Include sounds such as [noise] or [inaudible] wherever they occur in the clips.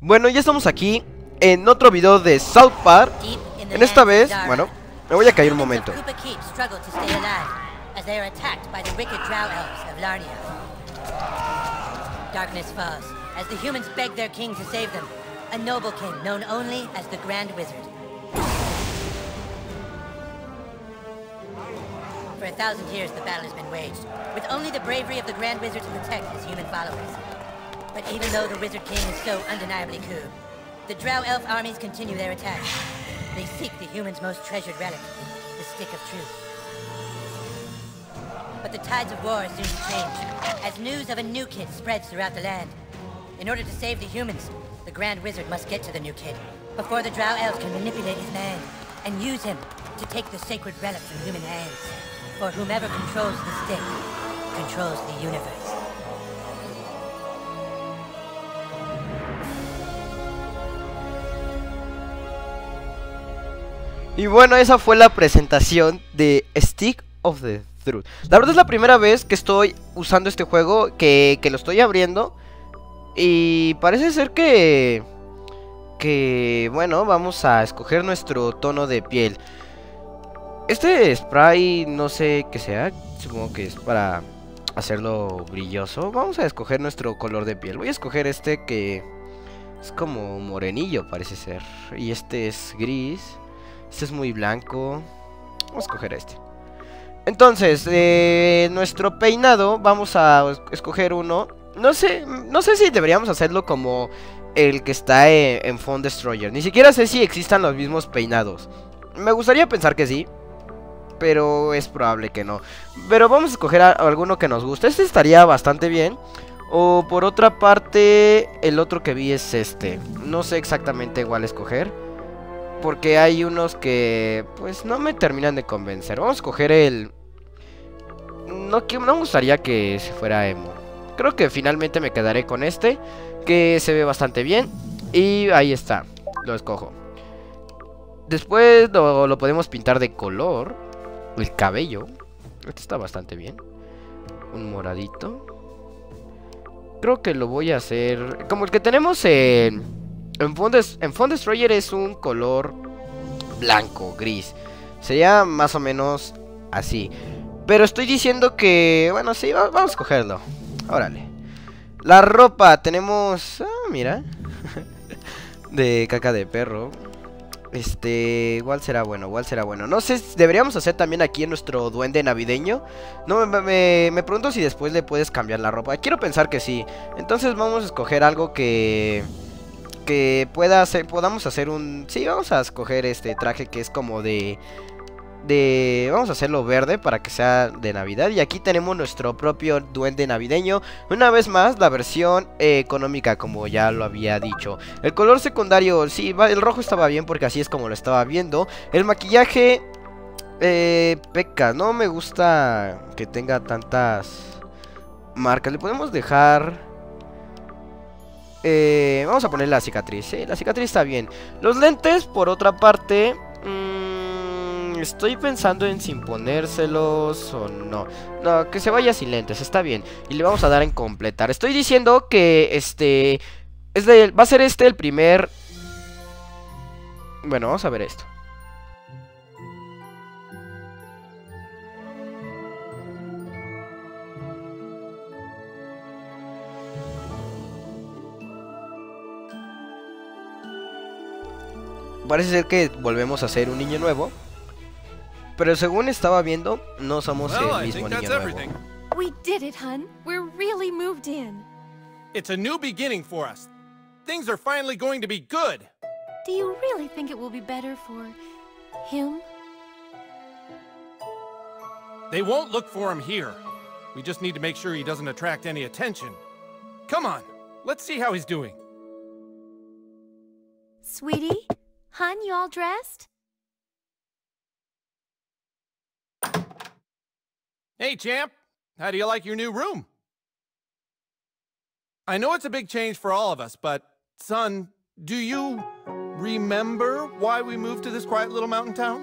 Bueno, ya estamos aquí en otro video de South Park. En esta vez, bueno, me voy a caer un momento. Darkness falls as the humans beg their king to save them. A noble king known only as the Grand Wizard. For a thousand years, the battle has been waged, with only the bravery of the Grand Wizard to protect his human followers. But even though the Wizard King is so undeniably cool, the Drow Elf armies continue their attack. They seek the humans' most treasured relic, the Stick of Truth. But the tides of war soon change, as news of a new kid spreads throughout the land. In order to save the humans, the Grand Wizard must get to the new kid, before the Drow Elves can manipulate his mind, and use him to take the sacred relic from human hands. For whomever controls the stick, controls the universe. Y bueno, esa fue la presentación de Stick of the Truth. La verdad es la primera vez que estoy usando este juego, que, que lo estoy abriendo. Y parece ser que... Que, bueno, vamos a escoger nuestro tono de piel. Este spray, no sé qué sea, supongo que es para hacerlo brilloso. Vamos a escoger nuestro color de piel. Voy a escoger este que es como morenillo, parece ser. Y este es gris. Este es muy blanco. Vamos a escoger este. Entonces, nuestro peinado, vamos a escoger uno. No sé, no sé si deberíamos hacerlo como el que está en, en Phone Destroyer. Ni siquiera sé si existan los mismos peinados. Me gustaría pensar que sí. Pero es probable que no. Pero vamos a escoger alguno que nos guste. Este estaría bastante bien. O por otra parte, el otro que vi es este. No sé exactamente cuál escoger. Porque hay unos que pues no me terminan de convencer. Vamos a escoger el... No, que, no me gustaría que se fuera emo. Creo que finalmente me quedaré con este. Que se ve bastante bien. Y ahí está. Lo escojo. Después lo, lo podemos pintar de color. El cabello. Este está bastante bien. Un moradito. Creo que lo voy a hacer... Como el que tenemos en... En Fond, en Destroyer es un color blanco, gris. Sería más o menos así. Pero estoy diciendo que... Bueno, sí, vamos a escogerlo. Órale. La ropa, tenemos... Ah, mira. [laughs] de caca de perro. Este, igual será bueno, igual será bueno. No sé, deberíamos hacer también aquí nuestro duende navideño. No, me, me, me, pregunto si después le puedes cambiar la ropa. Quiero pensar que sí. Entonces vamos a escoger algo que... Que pueda hacer, podamos hacer un... Sí, vamos a escoger este traje que es como de... De... Vamos a hacerlo verde para que sea de Navidad. Y aquí tenemos nuestro propio duende navideño. Una vez más, la versión económica, como ya lo había dicho. El color secundario, sí, va, el rojo estaba bien porque así es como lo estaba viendo. El maquillaje... Eh, peca, no me gusta que tenga tantas marcas. Le podemos dejar... Eh, vamos a poner la cicatriz, la cicatriz está bien. Los lentes, por otra parte... Mmm, estoy pensando en sin ponérselos o no. No, que se vaya sin lentes, está bien. Y le vamos a dar en completar. Estoy diciendo que este... Va a ser este el primer... Bueno, vamos a ver esto. Parece ser que volvemos a ser un niño nuevo. Pero según estaba viendo, no somos well, el mismo niño nuevo. We did it, hun. We're really moved in. It's a new beginning for us. Things are finally going to be good. Do you really think it will be better for him? They won't look for him here. We just need to make sure he doesn't attract any attention. Come on, let's see how he's doing. Sweetie? Hun, you all dressed? Hey, champ. How do you like your new room? I know it's a big change for all of us, but, son, do you remember why we moved to this quiet little mountain town?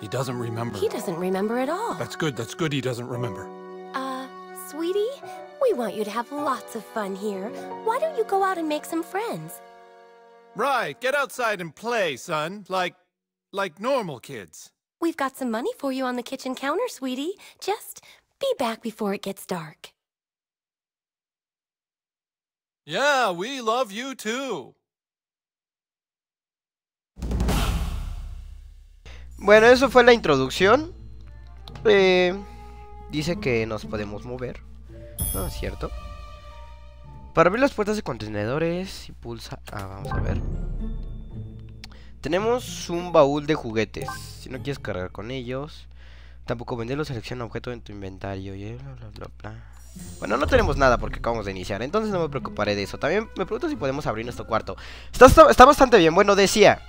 He doesn't remember. He doesn't remember at all. That's good, that's good he doesn't remember. Uh, Sweetie, we want you to have lots of fun here. Why don't you go out and make some friends? Right, get outside and play, son. Like, like normal kids. We've got some money for you on the kitchen counter, sweetie. Just be back before it gets dark. Yeah, we love you too. Bueno, eso fue la introducción. Eh, dice que nos podemos mover. No, es cierto. Para abrir las puertas de contenedores y pulsa... Ah, vamos a ver. Tenemos un baúl de juguetes. Si no quieres cargar con ellos. Tampoco venderlo, selecciona objeto en tu inventario. y bla, bla, bla, bla. Bueno, no tenemos nada porque acabamos de iniciar. Entonces no me preocuparé de eso. También me pregunto si podemos abrir nuestro cuarto. Está, bastante bien. Bueno, decía.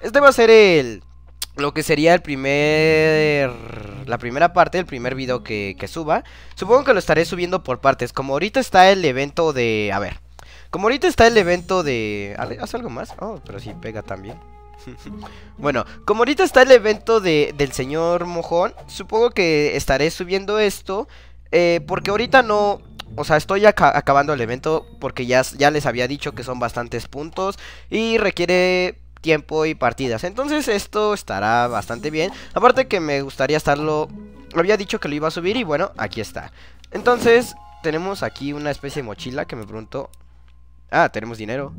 Este va a ser el lo que sería el primer la primera parte, el primer video que, que, suba. Supongo que lo estaré subiendo por partes. Como ahorita está el evento de... A ver. Como ahorita está el evento de... ¿Haz algo más? Oh, pero sí, pega también. [laughs] bueno, como ahorita está el evento de, del señor Mojón, supongo que estaré subiendo esto. Eh, porque ahorita no... O sea, estoy aca acabando el evento porque ya, ya les había dicho que son bastantes puntos y requiere tiempo y partidas. Entonces esto estará bastante bien. Aparte que me gustaría estarlo... Había dicho que lo iba a subir y bueno, aquí está. Entonces tenemos aquí una especie de mochila que me pregunto... Ah, tenemos dinero.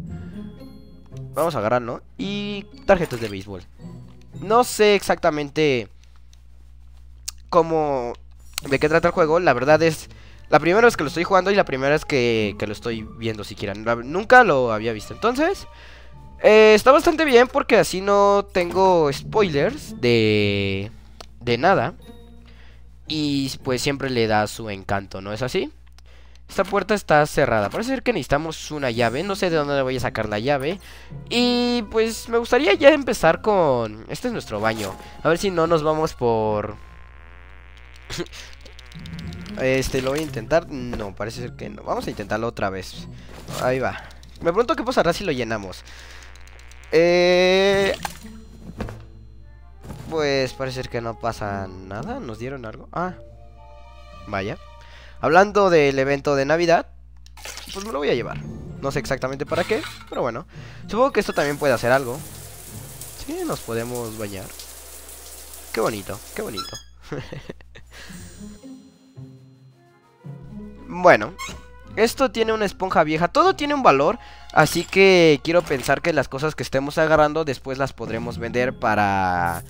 Vamos a agarrar, ¿no? Y tarjetas de béisbol. No sé exactamente cómo... De qué trata el juego. La verdad es... La primera vez que lo estoy jugando y la primera vez que, que lo estoy viendo siquiera. Nunca lo había visto. Entonces... Eh, está bastante bien porque así no tengo spoilers de, de nada. Y pues siempre le da su encanto, ¿no es así? Esta puerta está cerrada. Parece ser que necesitamos una llave. No sé de dónde voy a sacar la llave. Y pues me gustaría ya empezar con... Este es nuestro baño. A ver si no nos vamos por... [laughs] este, lo voy a intentar. No, parece ser que no. Vamos a intentarlo otra vez. Ahí va. Me pregunto qué pasará si lo llenamos. Eh... Pues parece que no pasa nada. ¿Nos dieron algo? Ah. Vaya. Hablando del evento de Navidad. Pues me lo voy a llevar. No sé exactamente para qué. Pero bueno. Supongo que esto también puede hacer algo. Sí, nos podemos bañar. Qué bonito, qué bonito. [laughs] bueno. Esto tiene una esponja vieja. Todo tiene un valor. Así que quiero pensar que las cosas que estemos agarrando después las podremos vender para...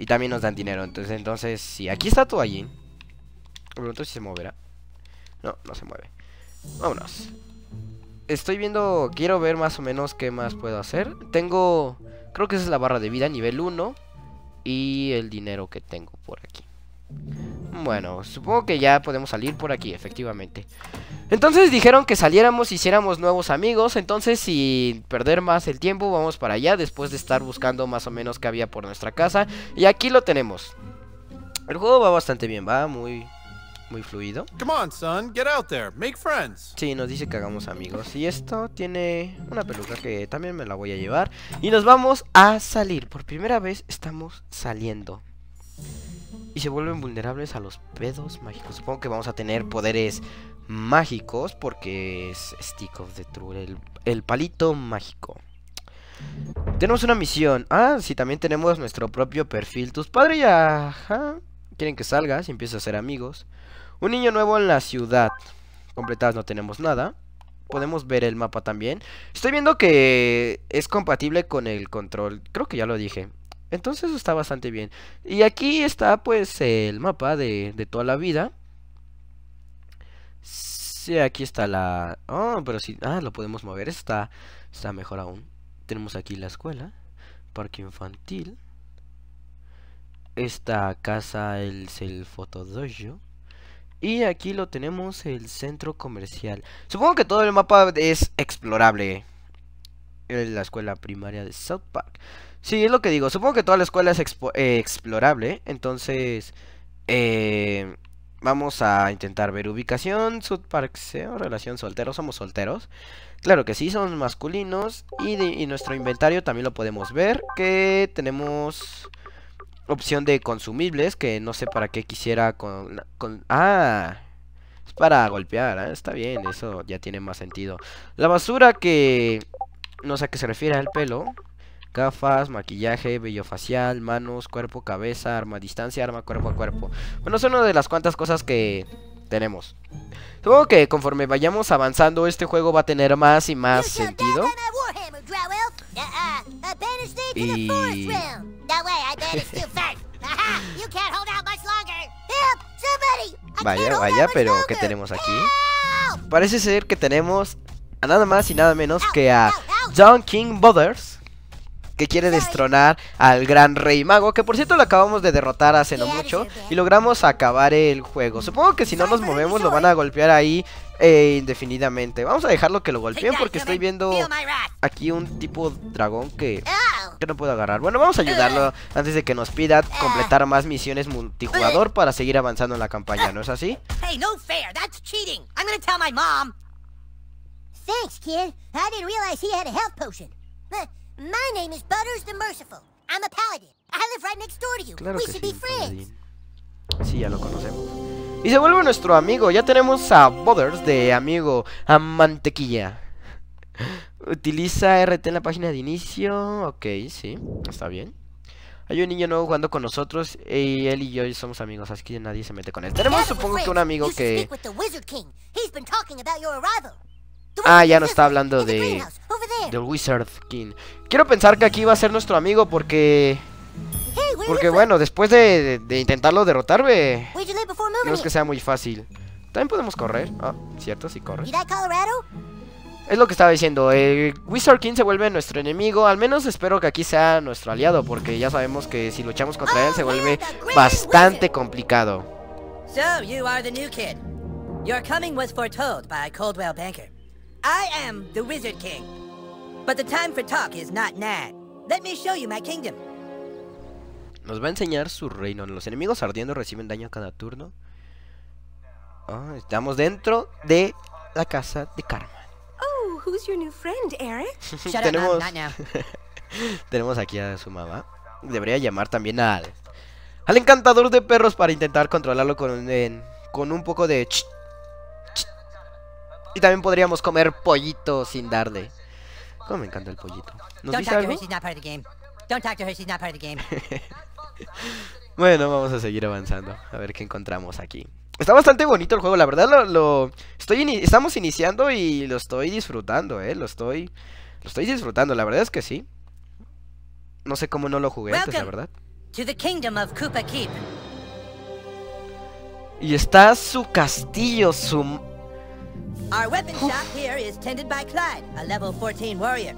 Y también nos dan dinero. Entonces, entonces sí. Aquí está todo allí. Me pregunto si se moverá. No, no se mueve. Vámonos. Estoy viendo... Quiero ver más o menos qué más puedo hacer. Tengo... Creo que esa es la barra de vida, nivel 1. Y el dinero que tengo por aquí. Bueno, supongo que ya podemos salir por aquí, efectivamente. Entonces dijeron que saliéramos y hiciéramos nuevos amigos. Entonces, sin perder más el tiempo, vamos para allá. Después de estar buscando más o menos qué había por nuestra casa. Y aquí lo tenemos. El juego va bastante bien, va muy, muy fluido. Come on, son, get out there, make friends. Sí, nos dice que hagamos amigos. Y esto tiene una peluca que también me la voy a llevar. Y nos vamos a salir. Por primera vez estamos saliendo. Y se vuelven vulnerables a los pedos mágicos. Supongo que vamos a tener poderes mágicos porque es Stick of the True, el, el palito mágico. Tenemos una misión. Ah, sí, también tenemos nuestro propio perfil. Tus padres ya ajá, quieren que salgas y empieces a ser amigos. Un niño nuevo en la ciudad. Completadas no tenemos nada. Podemos ver el mapa también. Estoy viendo que es compatible con el control. Creo que ya lo dije. Entonces está bastante bien. Y aquí está pues el mapa de, de toda la vida. Sí, aquí está la... Oh, pero sí... Ah, lo podemos mover. Está, está mejor aún. Tenemos aquí la escuela. Parque infantil. Esta casa es el fotodojo. Y aquí lo tenemos el centro comercial. Supongo que todo el mapa es explorable. En la escuela primaria de South Park. Sí, es lo que digo. Supongo que toda la escuela es eh, explorable. Entonces... Eh, Vamos a intentar ver ubicación, SEO, relación solteros, somos solteros. Claro que sí, son masculinos. Y, nuestro inventario también lo podemos ver. Que tenemos opción de consumibles, que no sé para qué quisiera con... con ah, Es para golpear, ¿eh? está bien, eso ya tiene más sentido. La basura que... No sé a qué se refiere al pelo. Gafas, maquillaje, vello facial, manos, cuerpo, cabeza, arma a distancia, arma cuerpo a cuerpo. Bueno, son una de las cuantas cosas que tenemos. Supongo que conforme vayamos avanzando, este juego va a tener más y más sentido. Y... [laughs] Vaya, vaya, pero ¿qué tenemos aquí? Parece ser que tenemos a nada más y nada menos que a John King Brothers que quiere destronar al gran rey mago, que por cierto lo acabamos de derrotar hace no mucho y logramos acabar el juego. Supongo que si no nos movemos lo van a golpear ahí eh, indefinidamente. Vamos a dejarlo que lo golpeen porque estoy viendo aquí un tipo dragón que, que no puedo agarrar. Bueno, vamos a ayudarlo antes de que nos pida completar más misiones multijugador para seguir avanzando en la campaña, ¿no es así? [laughs] Hey, no fair. That's cheating. I'm gonna tell my mom. Thanks, kid. I didn't realize he had a health potion. [laughs] My name is Butters the Merciful. I'm a paladin. I live right next door to you. Claro We que should sí, be friends. Paladín. Sí, ya lo conocemos. Y se vuelve nuestro amigo. Ya tenemos a Butters de amigo a mantequilla. Utiliza RT en la página de inicio. Ok, sí, está bien. Hay un niño nuevo jugando con nosotros y él y yo somos amigos, así que nadie se mete con él. Tenemos supongo que un amigo que... Ah, ya nos está hablando de... del Wizard King. Quiero pensar que aquí va a ser nuestro amigo porque... Porque bueno, después de, de- de intentarlo derrotar, ve... No es que sea muy fácil. También podemos correr. Ah, cierto, sí corre. Es lo que estaba diciendo. El Wizard King se vuelve nuestro enemigo. Al menos espero que aquí sea nuestro aliado. Porque ya sabemos que si luchamos contra él se vuelve bastante complicado. So, you are the new kid. Your coming was foretold by Coldwell Banker. I am the Wizard King. But the time for talk is not now. Let me show you my kingdom. Nos va a enseñar su reino. Los enemigos ardiendo reciben daño cada turno. Ah, estamos dentro de la casa de Karma. Oh, who's your new friend, Eric? [laughs] Shut up, tenemos, Mom, not now. [laughs] tenemos aquí a su mamá. Debería llamar también al, al encantador de perros para intentar controlarlo con un, en- con un poco de... ch. Y también podríamos comer pollito sin darle. Cómo me encanta el pollito. ¿Nos dice algo? [laughs] Bueno, vamos a seguir avanzando. A ver qué encontramos aquí. Está bastante bonito el juego, la verdad lo, lo- estoy ini- estamos iniciando y lo estoy disfrutando, eh, lo estoy lo estoy disfrutando, la verdad es que sí. No sé cómo no lo jugué antes, la verdad. Y está su castillo, su Our weapon shop here is tended by Clyde, a level 14 warrior.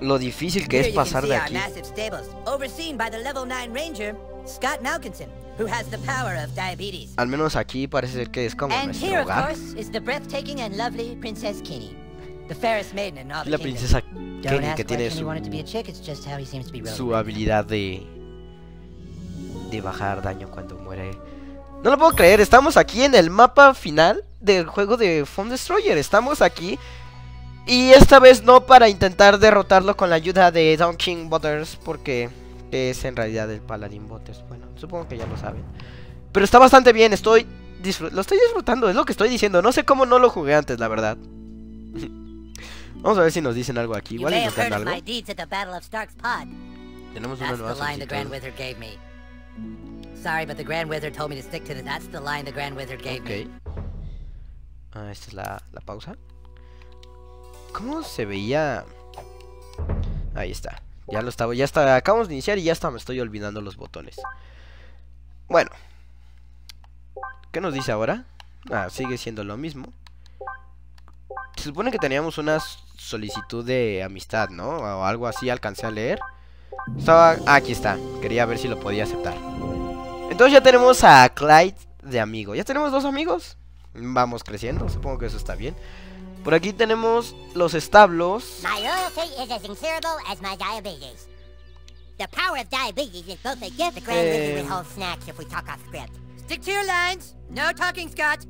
lo difícil que Here es pasar de aquí. massive stables, overseen by the level 9 ranger, Scott Malkinson, who has the power of diabetes. Al menos aquí parece ser que es como And nuestro here, of hogar. course, is the breathtaking and lovely Princess Kenny, the fairest maiden in all the La princesa ask que tiene su, su habilidad de de bajar daño cuando muere. No lo puedo creer, estamos aquí en el mapa final del juego de Foam Destroyer. Estamos aquí y esta vez no para intentar derrotarlo con la ayuda de Don King Butters porque es en realidad el Paladin Butters. Bueno, supongo que ya lo saben. Pero está bastante bien, estoy lo estoy disfrutando, es lo que estoy diciendo. No sé cómo no lo jugué antes, la verdad. [laughs] Vamos a ver si nos dicen algo aquí. Igual nos dan algo. Tenemos una nueva. Sorry, but the Grand Wizard told me to stick to this. That's the line the Grand Wizard gave me. Ah, esta es la, la pausa. ¿Cómo se veía? Ahí está. Ya lo estaba, ya está. Acabamos de iniciar y ya está, me estoy olvidando los botones. Bueno. ¿Qué nos dice ahora? Ah, sigue siendo lo mismo. Se supone que teníamos una solicitud de amistad, ¿no? O algo así, alcancé a leer. Estaba... ah, aquí está. Quería ver si lo podía aceptar. Entonces ya tenemos a Clyde de amigo. ¿Ya tenemos dos amigos? Vamos creciendo, supongo que eso está bien. Por aquí tenemos los establos. My loyalty is as incurable as my diabetes. The power of diabetes is both a gift. The Grand Wizard Eh. withholds snacks if we talk off script. Stick to your lines. No talking, Scott.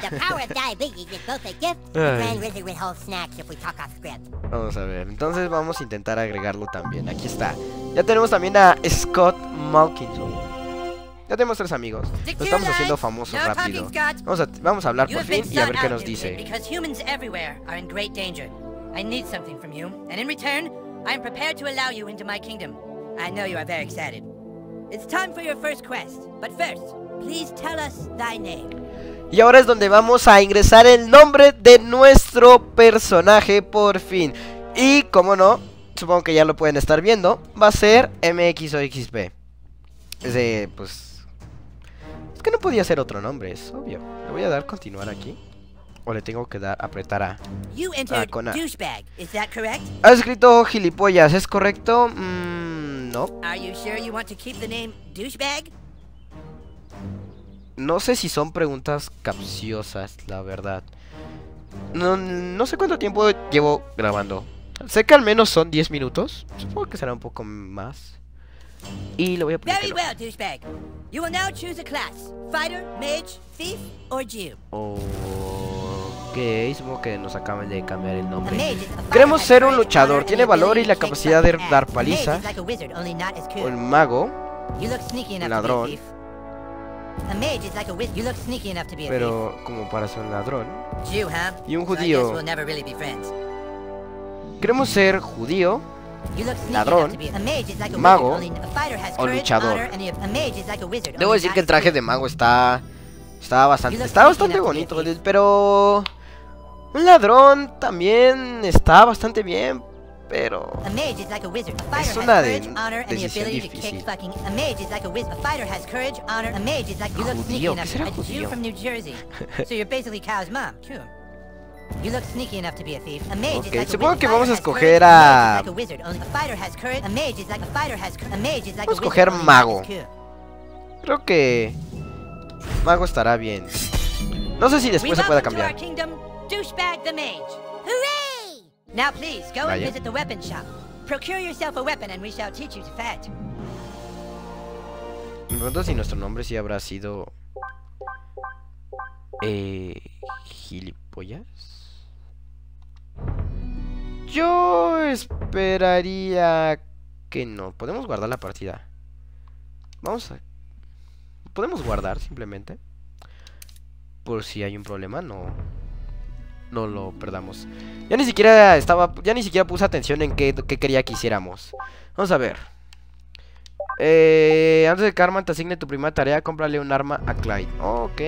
The power of [laughs] diabetes is both a gift. The. Grand Wizard withholds snacks if we talk off script. Vamos a ver, entonces vamos a intentar agregarlo también. Aquí está. Ya tenemos también a Scott Malkinson. Ya tenemos tres amigos. To estamos haciendo famosos rápido. Vamos a, vamos a hablar por fin y a ver qué nos dice. Because humans everywhere are in great danger. I need something from you, and in return, I am prepared to allow you into my kingdom. I know you are very excited. It's time for your first quest, but first, please tell us thy name. Y ahora es donde vamos a ingresar el nombre de nuestro personaje por fin. Y como no, supongo que ya lo pueden estar viendo, va a ser MX o XP. Es de, pues... Es que no podía ser otro nombre, es obvio. Le voy a dar continuar aquí. O le tengo que dar, apretar a... Entered con A. ¿Has escrito gilipollas? ¿Es correcto? Mm, no. No sé si son preguntas capciosas, la verdad. No, no sé cuánto tiempo llevo grabando. Sé que al menos son 10 minutos. Supongo que será un poco más. Y lo voy a poner. Very well, douchebag. You will now choose a class: fighter, mage, thief, or Jew. Ok, supongo que nos acaban de cambiar el nombre. Queremos ser un luchador, tiene valor y la capacidad de dar ass. A palizas. mage is like a wizard, only not as O el mago, enough ladrón. pero como para ser un ladrón. y un judío. Queremos ser judío Ladrón, mago, o luchador. Debo decir que el traje de mago está está bastante está bastante bonito, pero un ladrón también está bastante bien, pero Es una de- decisión difícil. Judío. ¿qué será judío? [laughs] Ok, supongo que vamos a escoger a- Vamos a escoger mago. creo que mago estará bien. No sé si después se pueda cambiar. Vaya. Me pregunto si nuestro nombre sí habrá sido eh gilipollas. Yo esperaría que no. Podemos guardar la partida. Vamos a podemos guardar simplemente por si hay un problema, no no lo perdamos. Ya ni siquiera estaba ya ni siquiera puse atención en qué, qué quería que hiciéramos. Vamos a ver. Eh, antes de que Carmen te asigne tu primera tarea, cómprale un arma a Clyde. Ok.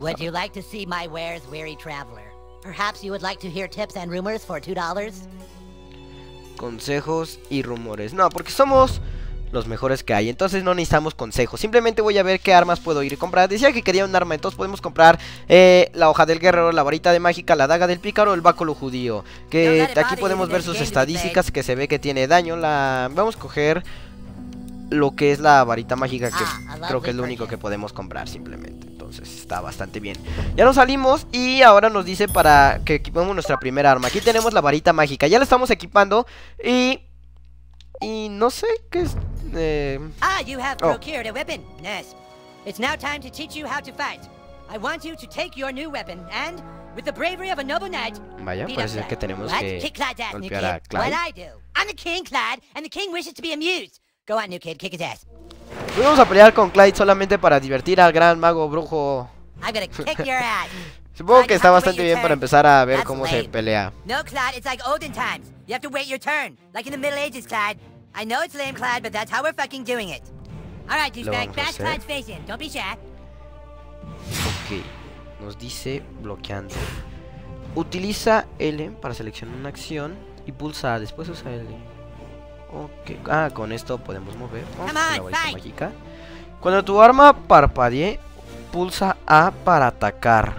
Would you like to see my wares, weary traveler? Perhaps you would like to hear tips and rumors for two dollars? Consejos y rumores. No, porque somos los mejores que hay. Entonces no necesitamos consejos. Simplemente voy a ver qué armas puedo ir a comprar. Decía que quería un arma. Entonces podemos comprar eh, la hoja del guerrero, la varita de mágica, la daga del pícaro o el báculo judío. Que aquí podemos ver sus estadísticas. Que se ve que tiene daño. La Vamos a coger lo que es la varita mágica. Que Ah, creo que es lo único que podemos comprar simplemente. Entonces está bastante bien. Ya nos salimos y ahora nos dice para que equipemos nuestra primera arma. Aquí tenemos la varita mágica. Ya la estamos equipando y... Y no sé qué es... eh, Ah, you have Oh. procured a weapon. Yes. It's now time to teach you how to fight. I want you to take your new weapon and, with the bravery of a noble knight, Vaya, parece que tenemos What? que golpear a What Clyde. I do. I'm the king, Clyde, and the king wishes to be amused. Go on, new kid, kick his ass. Pues vamos a pelear con Clyde solamente para divertir al gran mago brujo. [laughs] Supongo que está bastante bien para empezar a ver cómo se pelea. No, Clyde, it's like olden times. You have to wait your turn, like in the Middle Ages, Clyde. I know it's lame, Clyde, but that's how we're fucking doing it. All right, douchebag, bash. Clyde's face in. Don't be shy. Ok, nos dice bloqueando. Utiliza L para seleccionar una acción y pulsa después usa L. Ok, ah, con esto podemos mover. Hacer la varita mágica. Cuando tu arma parpadee, pulsa A para atacar.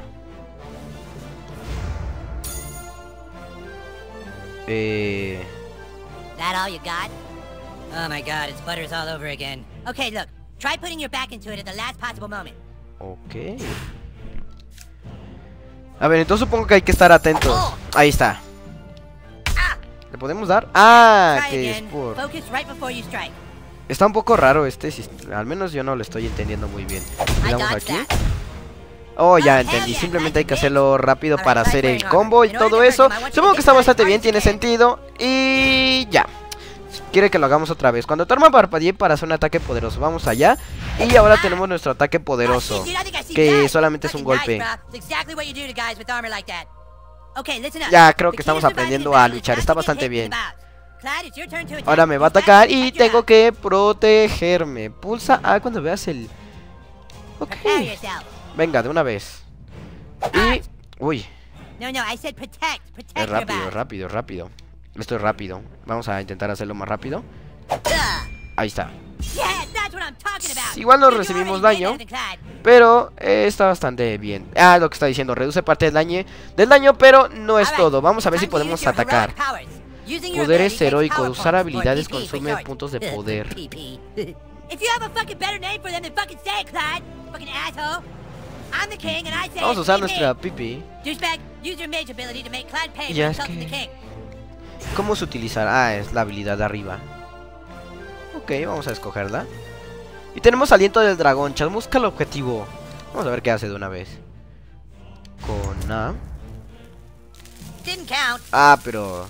Eh, That all you got? Oh my god, it's butters all over again. Okay, look. Try putting your back into it at the last possible moment. ok. A ver, entonces supongo que hay que estar atentos. Ahí está. ¿Le podemos dar? Ah, que es por... Está un poco raro este sistema. Al menos yo no lo estoy entendiendo muy bien. Le damos aquí. Oh, ya Oh, entendí. Simplemente hay que hacerlo rápido para hacer el combo y todo eso. Supongo que está bastante bien, tiene sentido. Y ya. quiere que lo hagamos otra vez. Cuando tu arma parpadee para hacer un ataque poderoso. Vamos allá. Y ahora tenemos nuestro ataque poderoso. I see Que solamente es un golpe. Ya, creo que estamos aprendiendo a luchar, está bastante bien. Ahora me va a atacar y tengo que protegerme. Pulsa A cuando veas el... Ok. Venga, de una vez. Y... Uy, protect. Protect es rápido, rápido, rápido. Esto es rápido. Vamos a intentar hacerlo más rápido. Ahí está. Igual no recibimos daño. Pero eh, está bastante bien. Ah, lo que está diciendo, reduce parte del daño, del daño, pero no es todo. Vamos a ver si podemos atacar. Poderes heroicos. Usar habilidades consume puntos de poder. [laughs] Vamos a usar nuestra pipi. Ya es que-. ¿Cómo se utilizará? Ah, es la habilidad de arriba. Ok, vamos a escogerla. Y tenemos aliento del dragón. Chas, busca el objetivo. Vamos a ver qué hace de una vez. Con A. Ah, pero...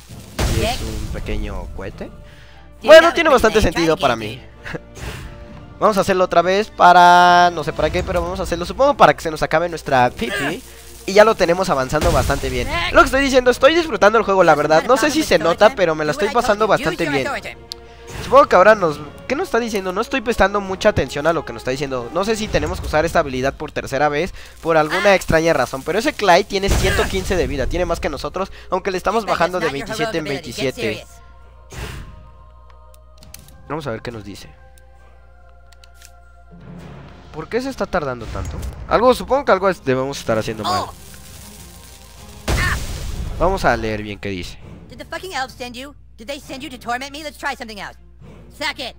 ¿sí es un pequeño cohete? Bueno, tiene bastante sentido para mí. [laughs] Vamos a hacerlo otra vez para... No sé para qué, pero vamos a hacerlo. Supongo para que se nos acabe nuestra pipi. Y ya lo tenemos avanzando bastante bien. Lo que estoy diciendo, estoy disfrutando el juego, la verdad. No sé si se nota, pero me la estoy pasando bastante bien. Supongo que ahora nos... ¿Qué nos está diciendo? No estoy prestando mucha atención a lo que nos está diciendo. No sé si tenemos que usar esta habilidad por tercera vez, por alguna extraña razón. Pero ese Clyde tiene [laughs] 115 de vida, tiene más que nosotros, aunque le estamos bajando de 27 en 27. Vamos a ver qué nos dice. ¿Por qué se está tardando tanto? Algo, supongo que algo debemos estar haciendo mal. Oh, Vamos a leer bien qué dice. did the fucking elves send you? Did they send you to torment me? Let's try something it.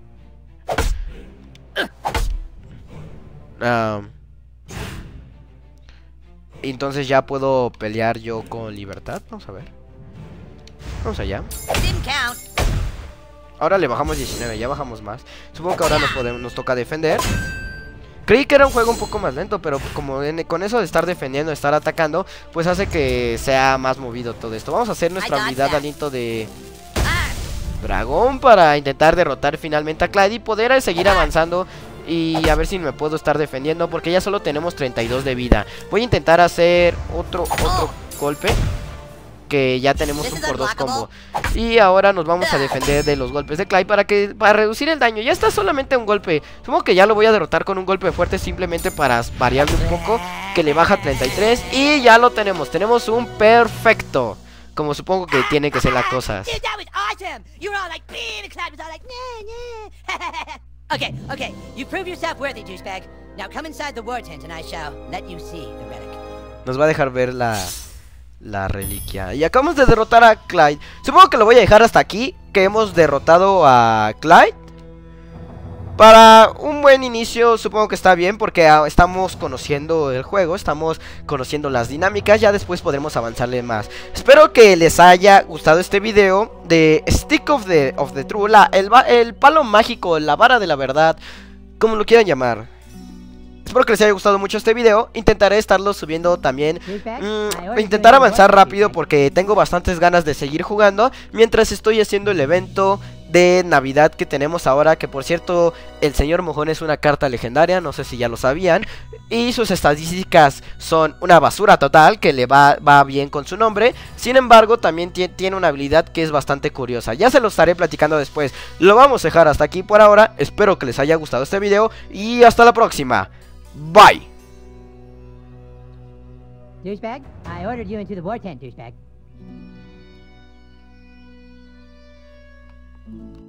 Entonces ya puedo pelear yo con libertad. Vamos a ver. Vamos allá. Ahora le bajamos 19, ya bajamos más. Supongo que ahora nos, podemos, nos toca defender. Creí que era un juego un poco más lento, pero como en- con eso de estar defendiendo, estar atacando, pues hace que sea más movido todo esto. Vamos a hacer nuestra habilidad aliento de dragón para intentar derrotar finalmente a Clyde y poder seguir avanzando y a ver si me puedo estar defendiendo porque ya solo tenemos 32 de vida. Voy a intentar hacer otro otro golpe que ya tenemos un por dos combo. Y ahora nos vamos a defender de los golpes de Clyde para que para reducir el daño. Ya está solamente un golpe. Supongo que ya lo voy a derrotar con un golpe fuerte simplemente para variarle un poco que le baja 33 y ya lo tenemos. Tenemos un perfecto. Como supongo que tiene que ser las cosas. Nah, nah. [laughs] okay, okay, you prove yourself worthy, douchebag. Now come inside the war tent and I shall let you see the relic. Nos va a dejar ver la, la reliquia. Y acabamos de derrotar a Clyde. Supongo que lo voy a dejar hasta aquí. Que hemos derrotado a Clyde. Para un buen inicio supongo que está bien porque ah, estamos conociendo el juego, estamos conociendo las dinámicas, ya después podremos avanzarle más. Espero que les haya gustado este video de Stick of the, of the True, la- el, palo mágico, la vara de la verdad, como lo quieran llamar. Espero que les haya gustado mucho este video, intentaré estarlo subiendo también Mm, intentar avanzar rápido porque tengo bastantes ganas de seguir jugando mientras estoy haciendo el evento de Navidad que tenemos ahora, que por cierto el señor mojón es una carta legendaria, no sé si ya lo sabían, y sus estadísticas son una basura total que le va, va bien con su nombre, sin embargo también tie- tiene una habilidad que es bastante curiosa, ya se lo estaré platicando después, lo vamos a dejar hasta aquí por ahora, espero que les haya gustado este video y hasta la próxima, bye. Mm-hmm.